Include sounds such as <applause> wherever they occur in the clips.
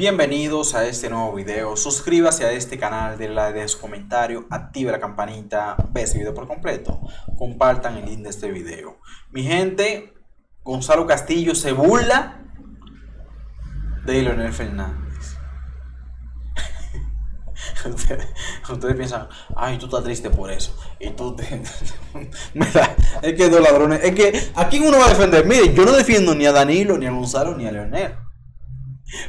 Bienvenidos a este nuevo video. Suscríbase a este canal, de la de su comentario, active la campanita, ve este video por completo. Compartan el link de este video. Mi gente, Gonzalo Castillo se burla de Leonel Fernández. <laughs> ustedes, piensan, ay, tú estás triste por eso. Y tú <laughs> es que dos ladrones. Es que, ¿a quién uno va a defender? Mire, yo no defiendo ni a Danilo, ni a Gonzalo, ni a Leonel.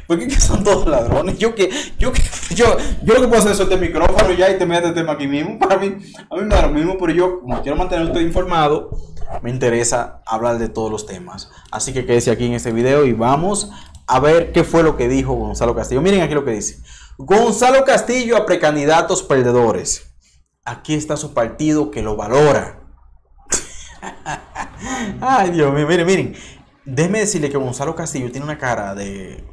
Porque que son todos ladrones. Yo que, yo yo, yo lo que puedo hacer es el micrófono ya y te metes el tema aquí mismo. Para mí, a mí me da lo mismo, pero yo, como quiero mantener usted informado, me interesa hablar de todos los temas. Así que quédese aquí en este video y vamos a ver qué fue lo que dijo Gonzalo Castillo. Miren aquí lo que dice. Gonzalo Castillo a precandidatos perdedores. Aquí está su partido que lo valora. <laughs> Ay, Dios mío, miren, miren. Déjeme decirle que Gonzalo Castillo tiene una cara de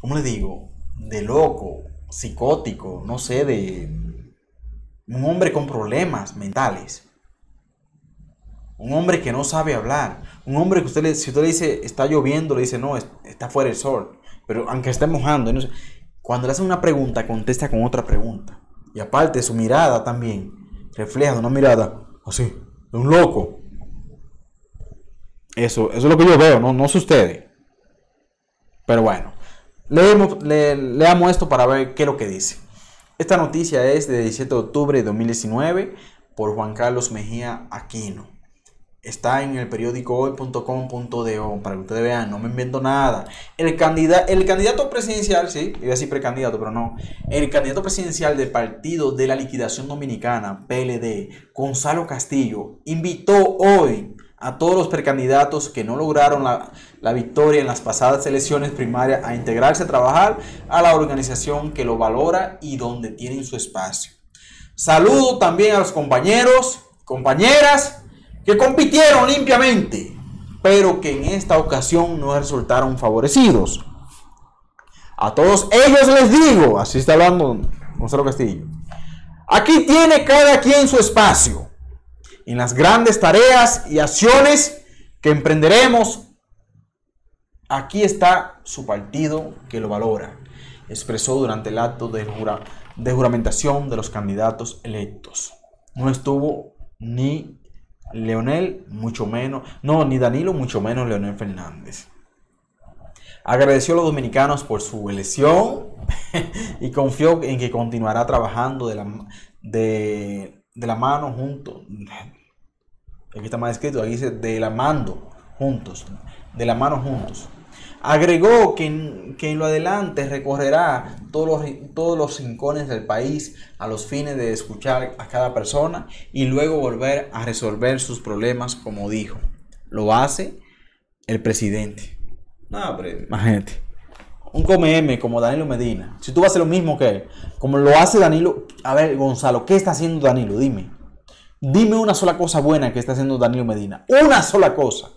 ¿cómo le digo? De loco, psicótico, no sé, de un hombre con problemas mentales. Un hombre que no sabe hablar. Un hombre que usted le, si usted le dice está lloviendo, le dice no, está fuera el sol. Pero aunque esté mojando, cuando le hacen una pregunta, contesta con otra pregunta. Y aparte, su mirada también refleja una mirada así, de un loco. Eso, eso es lo que yo veo, no, no sé ustedes. Pero bueno, Leemos, leamos esto para ver qué es lo que dice. Esta noticia es de 17 de octubre de 2019 por Juan Carlos Mejía Aquino. Está en el periódico hoy.com.do para que ustedes vean, no me invento nada. El, candidato, el candidato presidencial, sí, iba a decir precandidato, pero no. El candidato presidencial del Partido de la Liquidación Dominicana, PLD, Gonzalo Castillo, invitó hoy a todos los precandidatos que no lograron la, victoria en las pasadas elecciones primarias a integrarse a trabajar a la organización que lo valora y donde tienen su espacio. Saludo también a los compañeros, compañeras que compitieron limpiamente, pero que en esta ocasión no resultaron favorecidos. A todos ellos les digo, así está hablando Gonzalo Castillo, aquí tiene cada quien su espacio en las grandes tareas y acciones que emprenderemos. Aquí está su partido que lo valora, expresó durante el acto de, de juramentación de los candidatos electos. No estuvo ni Leonel, mucho menos, no, ni Danilo, mucho menos Leonel Fernández. Agradeció a los dominicanos por su elección <laughs> y confió en que continuará trabajando de la, de, de la mano junto. Aquí está más escrito, aquí dice de la mano juntos, de la mano juntos. Agregó que en, que en lo adelante recorrerá todos los, todos los rincones del país a los fines de escuchar a cada persona y luego volver a resolver sus problemas como dijo. Lo hace el presidente. No, pero imagínate. Un come como Danilo Medina. Si tú vas a hacer lo mismo que él, como lo hace Danilo, a ver, Gonzalo, ¿qué está haciendo Danilo? Dime. Dime una sola cosa buena que está haciendo Danilo Medina. Una sola cosa.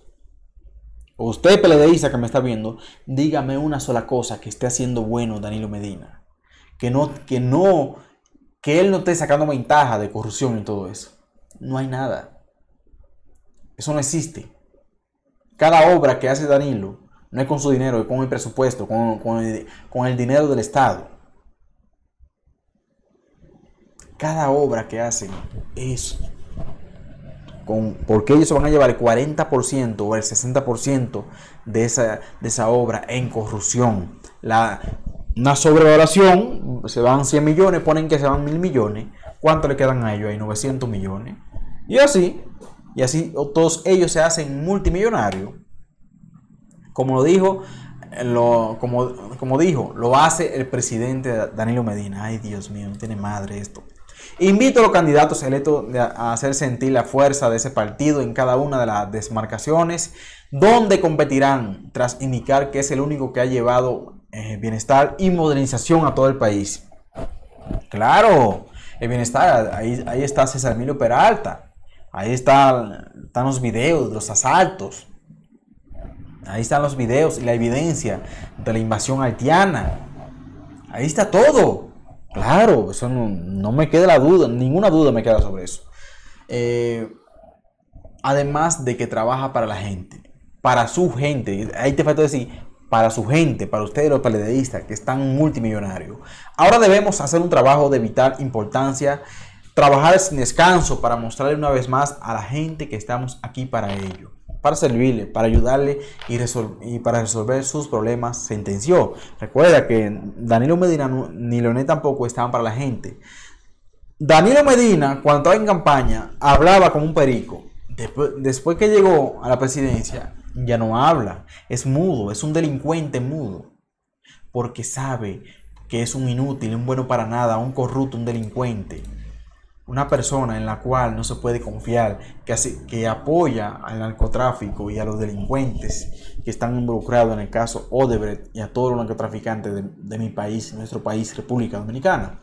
Usted, PLDista que me está viendo, dígame una sola cosa que esté haciendo bueno Danilo Medina. Que no, que no, que él no esté sacando ventaja de corrupción y todo eso. No hay nada. Eso no existe. Cada obra que hace Danilo no es con su dinero, es con el presupuesto, con, con el dinero del Estado. Cada obra que hacen es con, porque ellos se van a llevar el 40% o el 60% de esa, de esa obra en corrupción. La, una sobrevaloración, se van 100 millones, ponen que se van mil millones. ¿Cuánto le quedan a ellos? Hay 900 millones. Y así, y así todos ellos se hacen multimillonarios. Como lo dijo, lo, como, como dijo, lo hace el presidente Danilo Medina. Ay, Dios mío, no tiene madre esto. Invito a los candidatos electos a hacer sentir la fuerza de ese partido en cada una de las desmarcaciones, donde competirán tras indicar que es el único que ha llevado eh, bienestar y modernización a todo el país. Claro, el bienestar, ahí, ahí está César Emilio Peralta, ahí están los videos, los asaltos, ahí están los videos y la evidencia de la invasión haitiana, ahí está todo. Claro, eso no, me queda la duda, ninguna duda me queda sobre eso. Eh, además de que trabaja para la gente, para su gente. Ahí te falta decir, para su gente, para ustedes los peledeístas que están multimillonarios. Ahora debemos hacer un trabajo de vital importancia, trabajar sin descanso para mostrarle una vez más a la gente que estamos aquí para ello para servirle, para ayudarle y, para resolver sus problemas, sentenció. Recuerda que Danilo Medina ni Leonel tampoco estaban para la gente. Danilo Medina, cuando estaba en campaña, hablaba como un perico. Después, después que llegó a la presidencia, ya no habla. Es mudo, es un delincuente mudo. Porque sabe que es un inútil, un bueno para nada, un corrupto, un delincuente una persona en la cual no se puede confiar, que, que apoya al narcotráfico y a los delincuentes que están involucrados en el caso Odebrecht y a todos los narcotraficantes de, mi país, nuestro país, República Dominicana.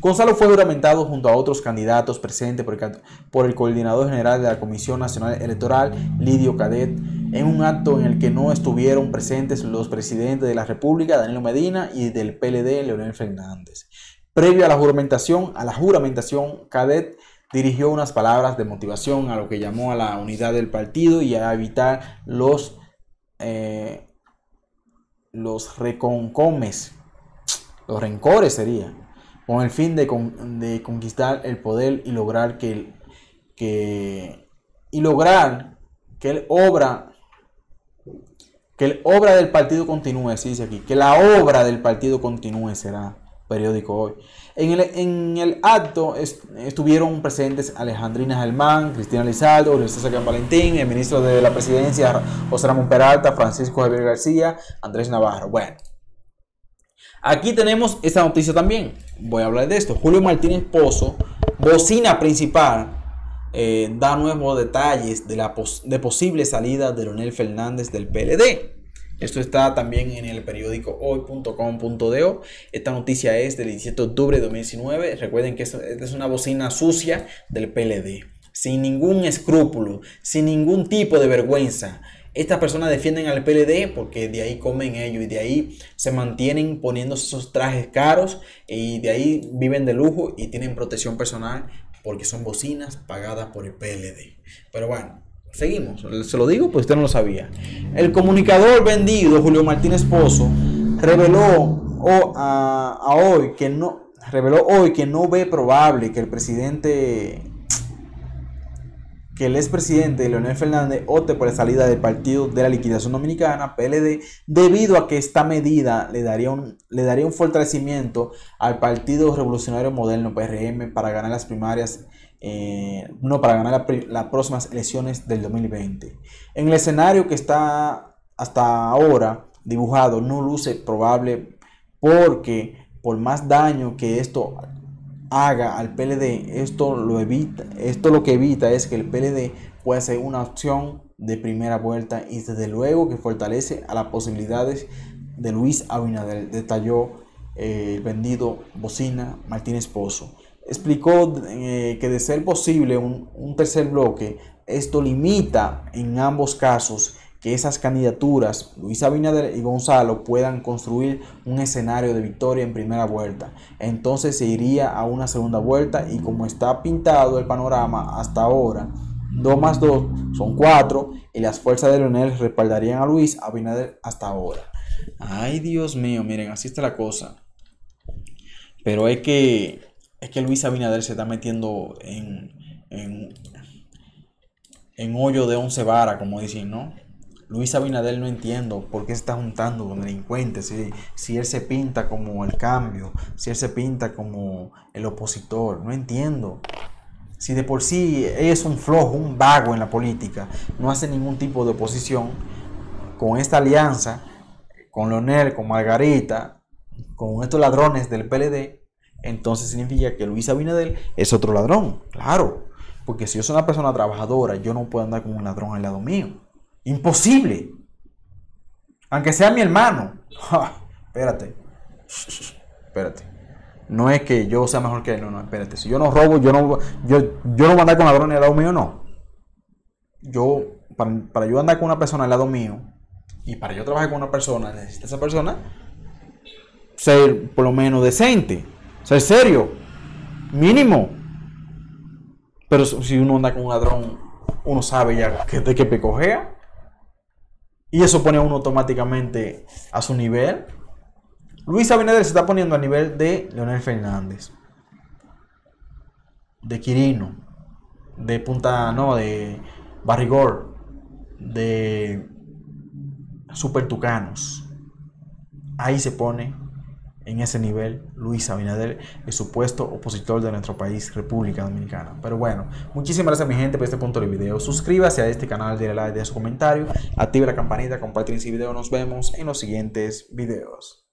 Gonzalo fue juramentado junto a otros candidatos presentes por el, por el coordinador general de la Comisión Nacional Electoral, Lidio Cadet, en un acto en el que no estuvieron presentes los presidentes de la República, Danilo Medina, y del PLD, Leonel Fernández. Previo a la juramentación, a la juramentación, Cadet dirigió unas palabras de motivación a lo que llamó a la unidad del partido y a evitar los, eh, los reconcomes, los rencores sería, con el fin de, de conquistar el poder y lograr que, que y lograr que el obra que el obra del partido continúe, así dice aquí, que la obra del partido continúe será periódico hoy. En el, en el acto estuvieron presentes Alejandrina Germán, Cristina Lizaldo, Luis César Valentín, el ministro de la Presidencia, José Ramón Peralta, Francisco Javier García, Andrés Navarro. Bueno, aquí tenemos esta noticia también. Voy a hablar de esto. Julio Martínez Pozo, bocina principal, eh, da nuevos detalles de la de posible salida de Leonel Fernández del PLD. Esto está también en el periódico hoy.com.do. Esta noticia es del 17 de octubre de 2019. Recuerden que esta es una bocina sucia del PLD. Sin ningún escrúpulo, sin ningún tipo de vergüenza. Estas personas defienden al PLD porque de ahí comen ellos y de ahí se mantienen poniéndose esos trajes caros y de ahí viven de lujo y tienen protección personal porque son bocinas pagadas por el PLD. Pero bueno, Seguimos, se lo digo, pues usted no lo sabía. El comunicador vendido, Julio Martínez Pozo, reveló a, hoy que no reveló hoy que no ve probable que el presidente que el expresidente Leonel Fernández opte por la salida del Partido de la Liquidación Dominicana, PLD, debido a que esta medida le daría un, le daría un fortalecimiento al Partido Revolucionario Moderno, PRM, para ganar las primarias eh, no para ganar las próximas elecciones del 2020. En el escenario que está hasta ahora dibujado no luce probable porque por más daño que esto haga al PLD, esto lo evita, esto lo que evita es que el PLD pueda ser una opción de primera vuelta y desde luego que fortalece a las posibilidades de Luis Abinader, detalló eh, el vendido Bocina Martínez Pozo explicó eh, que de ser posible un, tercer bloque, esto limita en ambos casos que esas candidaturas, Luis Abinader y Gonzalo, puedan construir un escenario de victoria en primera vuelta. Entonces se iría a una segunda vuelta y como está pintado el panorama hasta ahora, 2 más 2 son 4 y las fuerzas de Leonel respaldarían a Luis Abinader hasta ahora. Ay, Dios mío, miren, así está la cosa. Pero hay que es que Luis Abinader se está metiendo en, en, hoyo de once varas, como dicen, ¿no? Luis Abinader no entiendo por qué se está juntando con delincuentes, si, si él se pinta como el cambio, si él se pinta como el opositor, no entiendo. Si de por sí es un flojo, un vago en la política, no hace ningún tipo de oposición, con esta alianza, con Leonel, con Margarita, con estos ladrones del PLD, entonces significa que Luis Abinadel es otro ladrón. Claro, porque si yo soy una persona trabajadora, yo no puedo andar con un ladrón al lado mío. Imposible. Aunque sea mi hermano. <laughs> espérate. espérate. No es que yo sea mejor que él, no, no, espérate. Si yo no robo, yo no, yo, yo no voy a andar con ladrón al lado mío, no. Yo, para, para yo andar con una persona al lado mío, y para yo trabajar con una persona, necesita esa persona ser por lo menos decente sea, serio. Mínimo. Pero si uno anda con un ladrón, uno sabe ya de qué pecojea. y eso pone a uno automáticamente a su nivel. Luis Abinader se está poniendo a nivel de Leonel Fernández, de Quirino, de Punta, no, de Barrigor, de Super Tucanos. Ahí se pone en ese nivel Luis Abinader, el supuesto opositor de nuestro país, República Dominicana. Pero bueno, muchísimas gracias mi gente por este punto del video. Suscríbase a este canal, déle like, de su comentario, active la campanita, compartir ese video. Nos vemos en los siguientes videos.